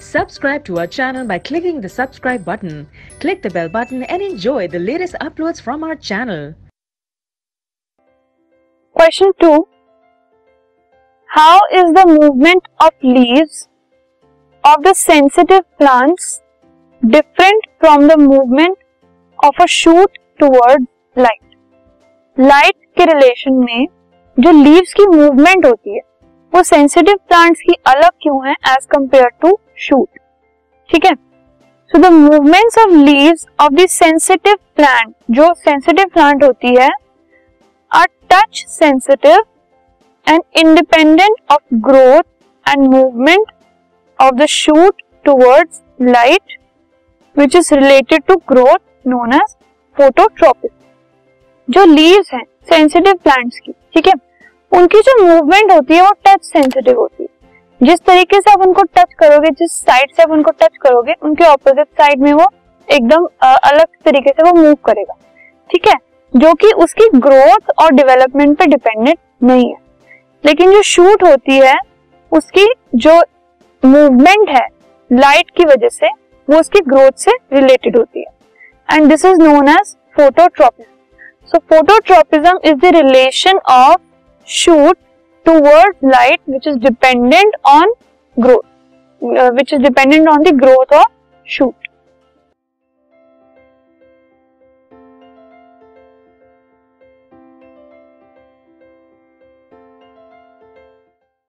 Subscribe to our channel by clicking the subscribe button. Click the bell button and enjoy the latest uploads from our channel. Question 2 How is the movement of leaves of the sensitive plants different from the movement of a shoot towards light? Light के relation में जो leaves की movement होती है वो sensitive plants की अलग क्यों है एज कंपेयर टू शूट ठीक है? So the movements of leaves of the sensitive plant जो सेंसिटिव प्लांट होती है are touch sensitive and independent of growth and movement of the shoot towards light which is related to growth known as phototropism जो leaves हैं sensitive plants की, ठीक है? उनकी जो मूवमेंट होती है, वो टच सेंसिटिव होती है। जिस तरीके से आप उनको टच करोगे, जिस साइड से आप उनको टच करोगे, उनके ऑपोजिट साइड में वो एकदम अलग तरीके से वो मूव करेगा। ठीक है? जो कि उसकी ग्रोथ और डेवलपमेंट पे डिपेंडेंट नहीं है। लेकिन जो शूट होती है, उसकी जो मूवमेंट है लाइट की वजह से वो उसकी ग्रोथ से रिलेटेड होती है। And this is known as phototropism so phototropism is the relation of shoot towards light which is dependent on growth uh, which is dependent on the growth of shoot